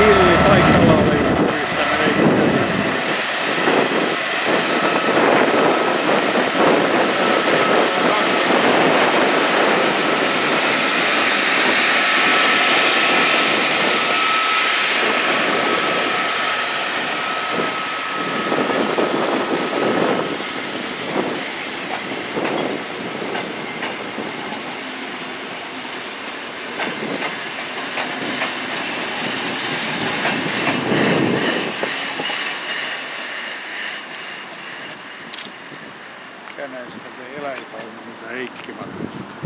viel Zeug. Hänestä se eläintoiminnansa heikkimättöstä.